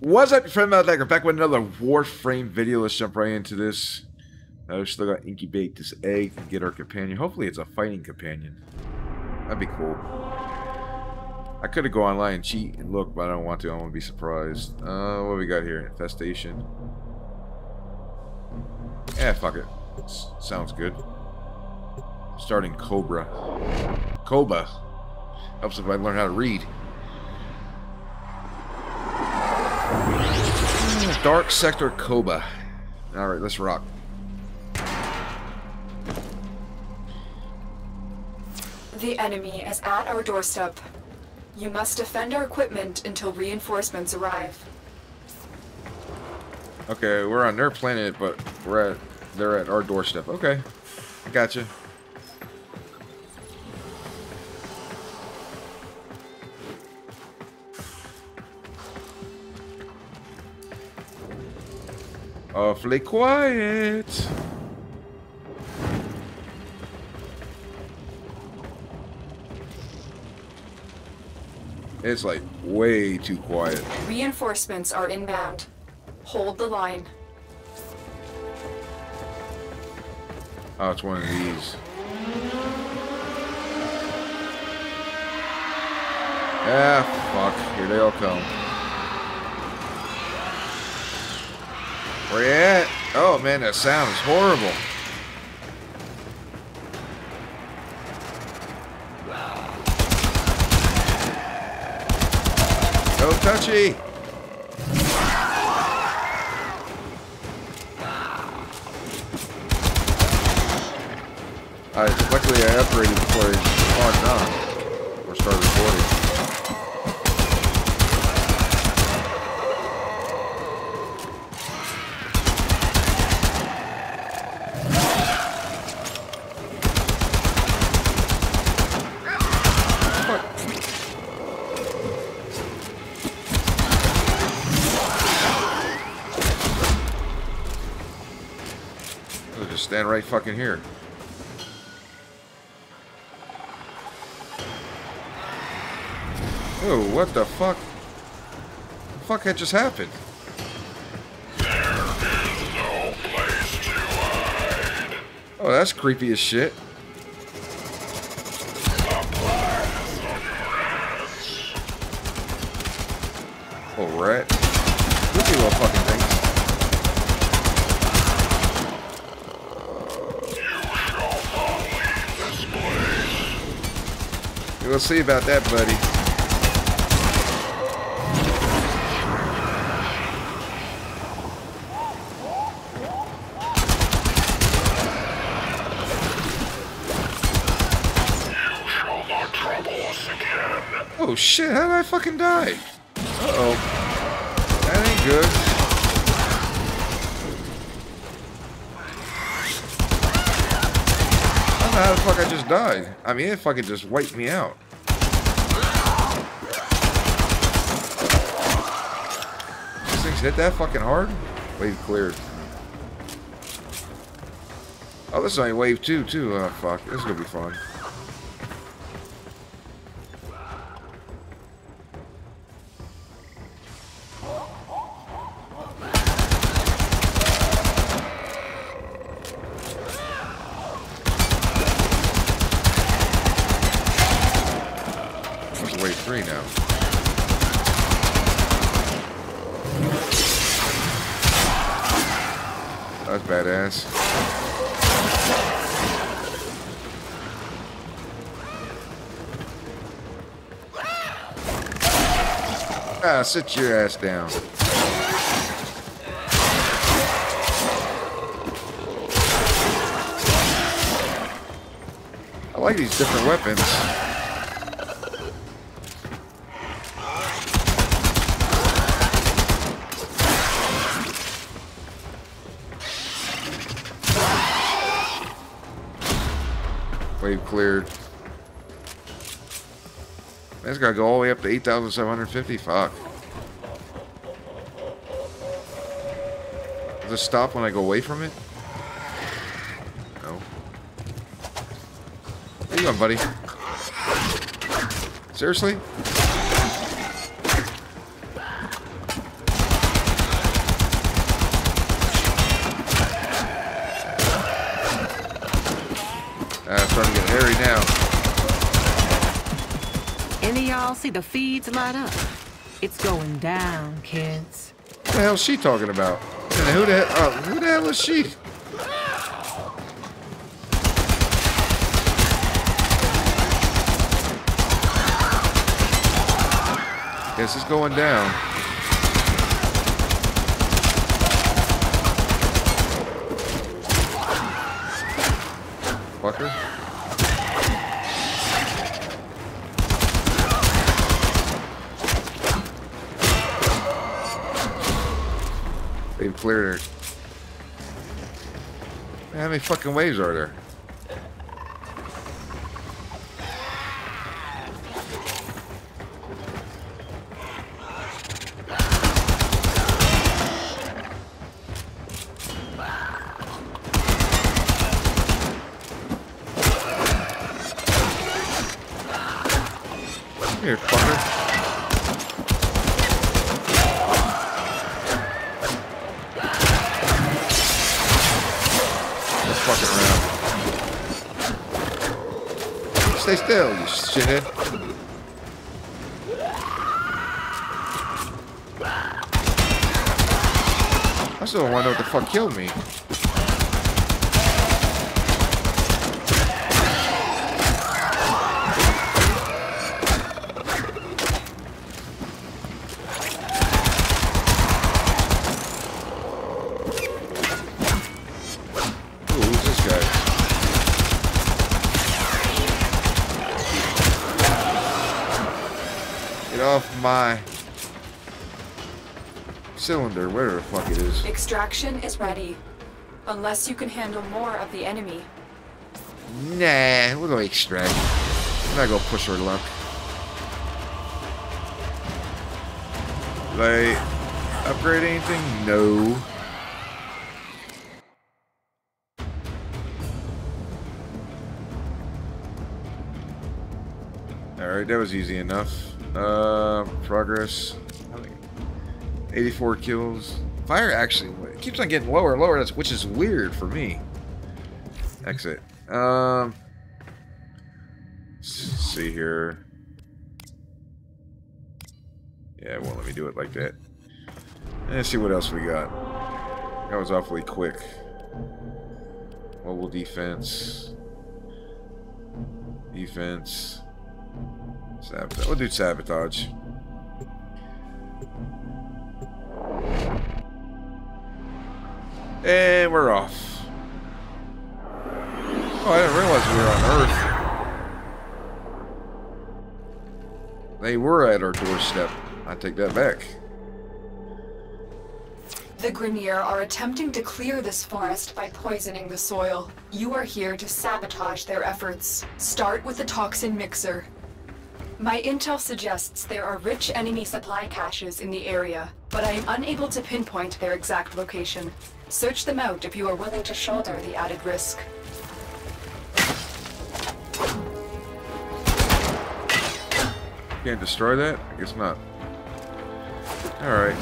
What's up, friend Mental Dagger? Back with another Warframe video. Let's jump right into this. We still got to incubate this egg and get our companion. Hopefully it's a fighting companion. That'd be cool. I could have go online and cheat and look, but I don't want to. I want to be surprised. Uh, what we got here? Infestation. Yeah, fuck it. Sounds good. Starting Cobra. Coba. Helps if I learn how to read. Dark Sector Coba. Alright, let's rock. The enemy is at our doorstep. You must defend our equipment until reinforcements arrive. Okay, we're on their planet, but we're at they're at our doorstep. Okay. I gotcha. Awfully quiet. It's like way too quiet. Reinforcements are inbound. Hold the line. Oh, it's one of these. Ah, fuck. Here they all come. Where you at? Oh, man, that sound is horrible. No touchy. I, luckily I upgraded before I logged on stand right fucking here. Oh, what the fuck? The fuck had just happened? Oh, that's creepy as shit. We'll see about that, buddy. Oh shit, how did I fucking die? Uh-oh. That ain't good. I don't know how the fuck I just died. I mean, it fucking just wiped me out. These things hit that fucking hard? Wave cleared. Oh, this is only wave two, too. Oh, fuck. This is gonna be fun. Sit your ass down. I like these different weapons. Wave cleared. That's gotta go all the way up to 8,750. Fuck. Does it stop when I go away from it? No. Where you going, buddy? Seriously? Ah, starting to get hairy now. Any y'all see the feeds light up? It's going down, kids. What the hell's she talking about? And who the hell, oh, who the hell is she? Guess it's going down. They've cleared her. How many fucking waves are there? Still don't want to know what the fuck killed me. Who's this guy? Get off my cylinder, whatever the fuck it is. Extraction is ready. Unless you can handle more of the enemy. Nah, we're gonna extract. I'm not gonna push our luck. Like, upgrade anything? No. Alright, that was easy enough. Uh, progress. I think 84 kills. Fire actually keeps on getting lower and lower, which is weird for me. Exit. Um, see here. Yeah, it won't let me do it like that. Let's see what else we got. That was awfully quick. Mobile defense. Defense. Sabotage. We'll do sabotage. And we're off. Oh, I didn't realize we were on Earth. They were at our doorstep. I take that back. The Grineer are attempting to clear this forest by poisoning the soil. You are here to sabotage their efforts. Start with the toxin mixer. My intel suggests there are rich enemy supply caches in the area, but I am unable to pinpoint their exact location. Search them out if you are willing to shoulder the added risk. Can't destroy that? I guess not. Alright.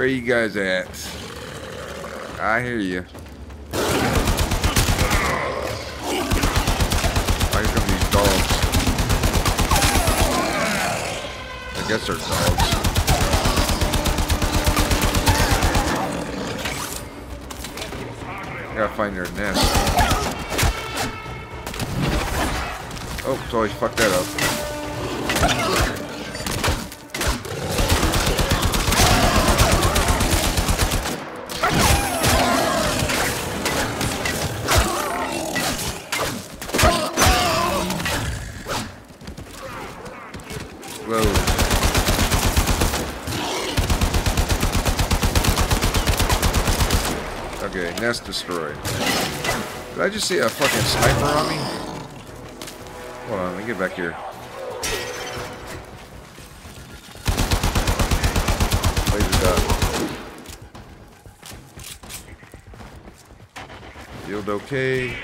Where you guys at? I hear you. Here come these dogs. I guess they're dogs. I Gotta find their nest. Oh, totally fucked that up. destroyed. Did I just see a fucking sniper on me? Hold on, let me get back here. Laser dot. Yield okay.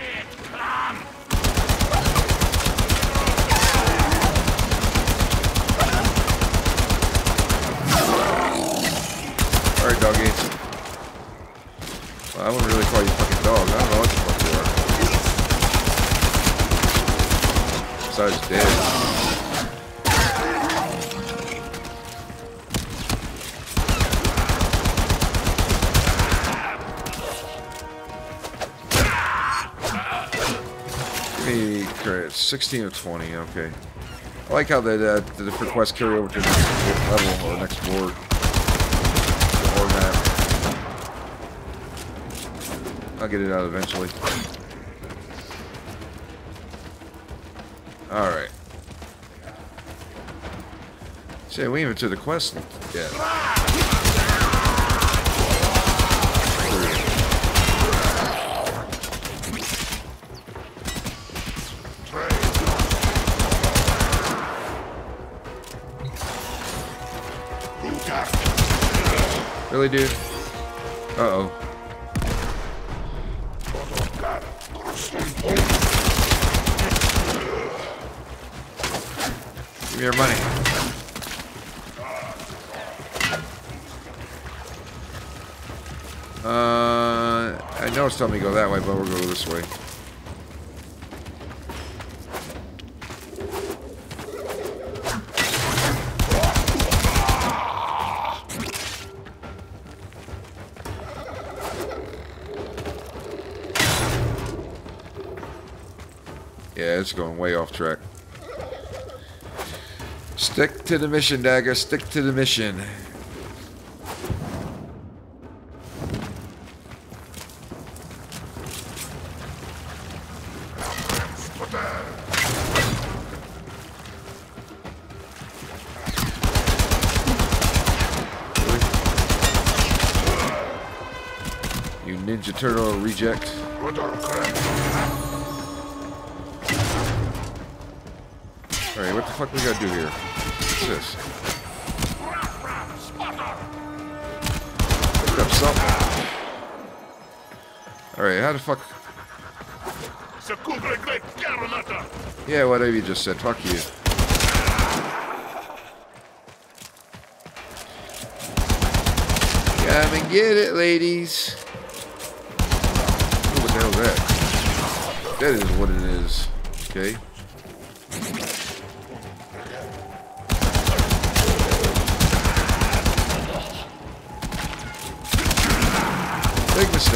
Alright, doggy. I wouldn't really call you fucking dog. I don't know what the fuck you are. Besides dead. Credit. 16 of 20, okay. I like how the, uh, the different quests carry over to the next level or next board. Or map. I'll get it out eventually. Alright. See, we even to the quest yet. Really, dude? Uh-oh. Give me your money. Uh, I know it's telling me to go that way, but we'll go this way. Yeah, it's going way off track. Stick to the mission, Dagger. Stick to the mission. You Ninja Turtle reject. Alright, what the fuck we gotta do here? What's this? Pick up something. Alright, how the fuck... Yeah, whatever you just said. Fuck you. Come and get it, ladies. Ooh, what the hell is that? That is what it is. Okay.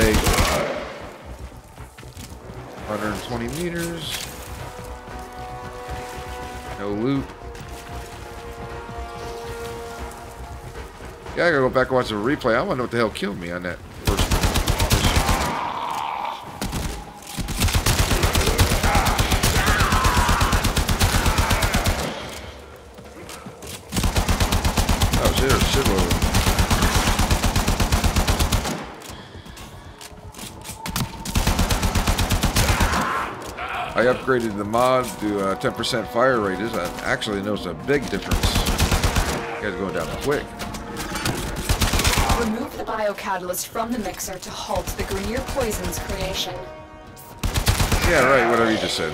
Big 120 uh, meters. No loot. Yeah, I gotta go back and watch the replay. I wonder what the hell killed me on that first Oh shit, there's a shitload of them. I upgraded the mod to 10% fire rate. Is I actually noticed a big difference. You guys going down quick. Remove the biocatalyst from the mixer to halt the Grineer poison's creation. Yeah, right. Whatever you just said.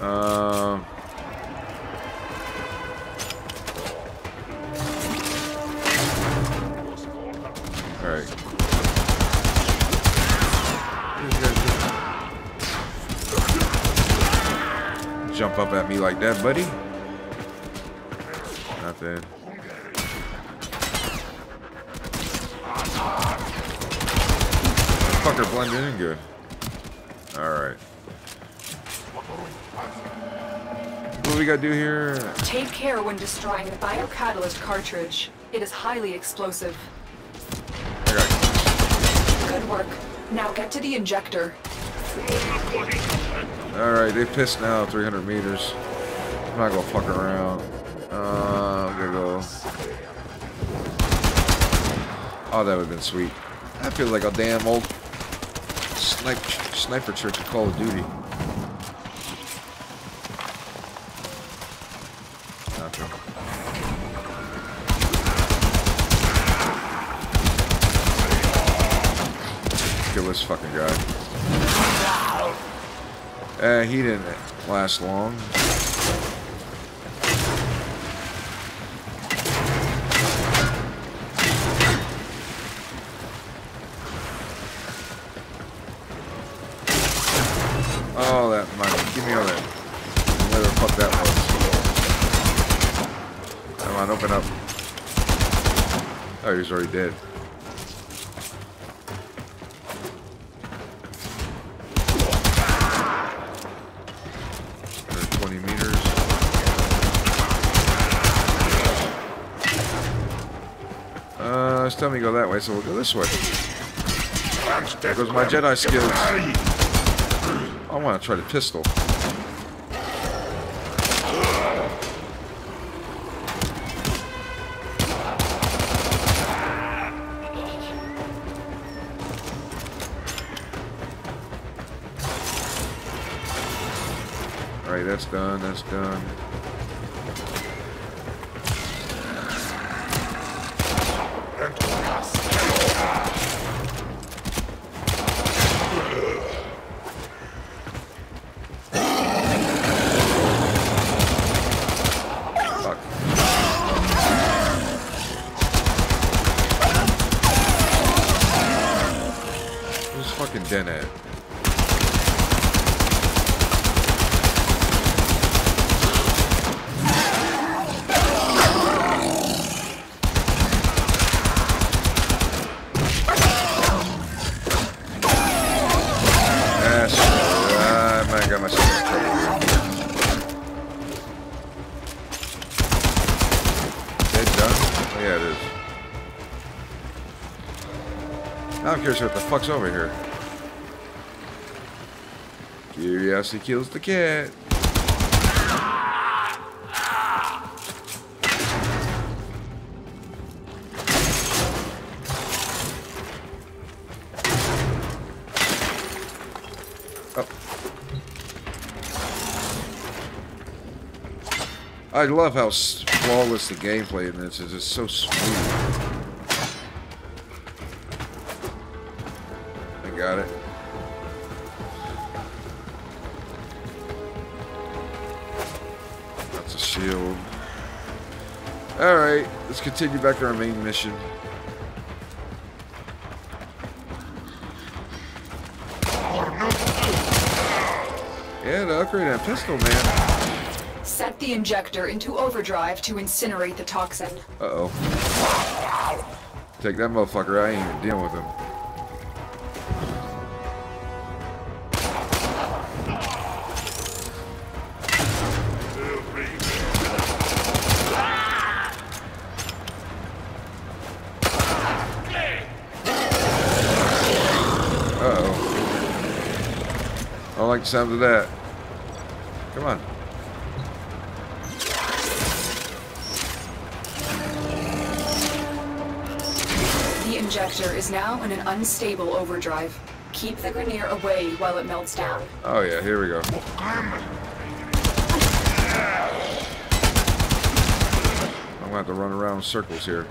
Um. All Jump up at me like that, buddy. Nothing. Fucker blended in good. Alright. What we gotta do here? Take care when destroying the biocatalyst cartridge. It is highly explosive. Good work. Now get to the injector. Alright, they pissed now 300 meters. I'm not gonna fuck around. Uh, I'm gonna go. Oh, that would've been sweet. I feel like a damn old snipe, sniper church in Call of Duty. Kill this fucking guy. Uh, he didn't last long. Oh, that money. Give me all that. Whatever the fuck that was. Come on, open up. Oh, he's already dead. Telling me to go that way, so we'll go this way. Goes my Jedi skills. I want to try the pistol. Alright, that's done, that's done. Fuck. Where's fucking Den at? Ah, shit. Ah, man, I got myself in trouble here. Dead done? Oh, yeah, it is. I'm curious what the fuck's over here. Curiosity kills the cat. Oh. I love how flawless the gameplay in this is. It's so smooth. Continue back to our main mission. Yeah, to upgrade that pistol, man. Set the injector into overdrive to incinerate the toxin. Uh-oh. Take that motherfucker, I ain't even dealing with him. Like sound of that. Come on. The injector is now in an unstable overdrive. Keep the Grineer away while it melts down. Oh yeah, here we go. I'm gonna have to run around in circles here.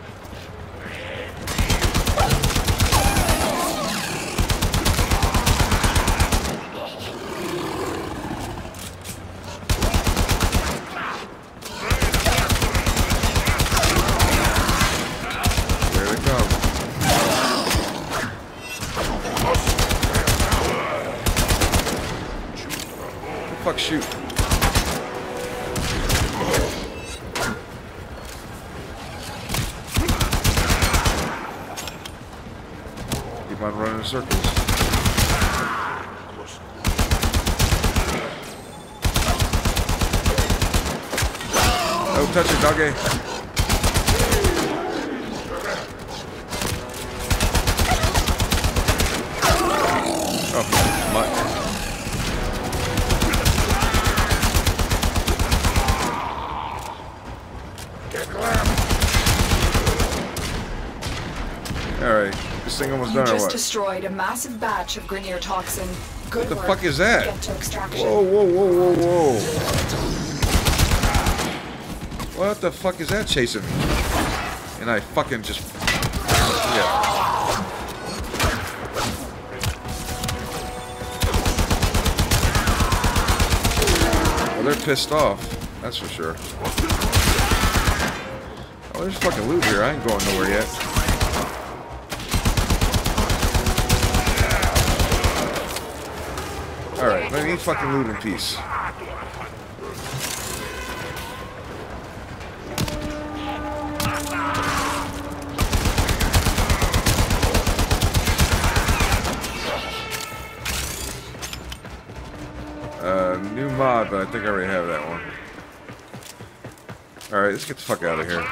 There they come. The fuck shoot? Keep on running in circles. Don't touch it, doggy. Oh, my. Alright, this thing almost You done just destroyed a massive batch of Grineer toxin. Good What the work. fuck is that? Get to extraction. Whoa, whoa, whoa, whoa, whoa. What the fuck is that chasing me? And I fucking just... Yeah. Well, they're pissed off. That's for sure. Oh, there's fucking loot here. I ain't going nowhere yet. Alright, let me fucking loot in peace. But I think I already have that one. Alright, let's get the fuck out of here.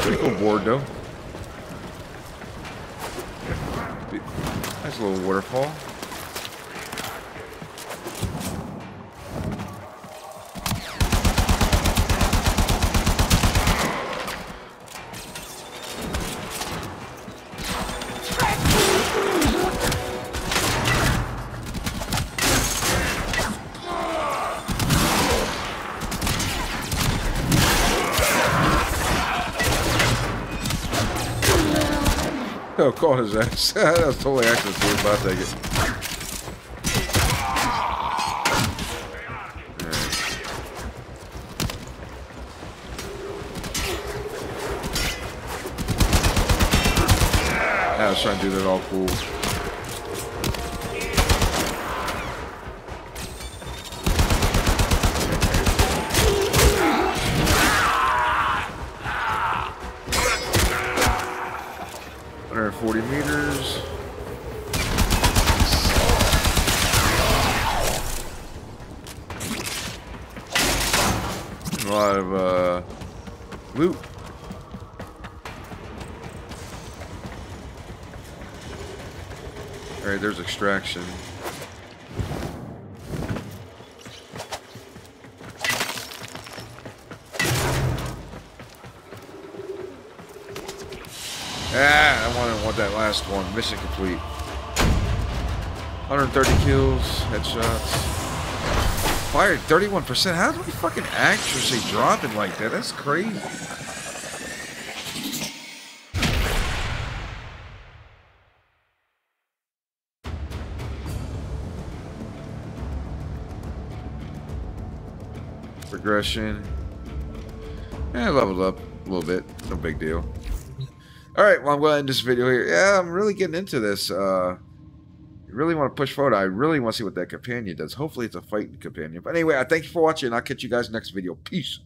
Pretty cool board, though. Nice little waterfall. Caught his ass. that was totally accident, dude, but I'll take it. I was trying to do that all cool. Extraction. Ah, I want, want that last one. Mission complete. 130 kills, headshots. Fired 31%. How How's my fucking accuracy dropping like that? That's crazy. Progression. Yeah, I leveled up a little bit. No big deal. Alright, well, I'm going to end this video here. Yeah, I'm really getting into this. Uh, really want to push forward. I really want to see what that companion does. Hopefully it's a fighting companion. But anyway, I thank you for watching. I'll catch you guys next video. Peace.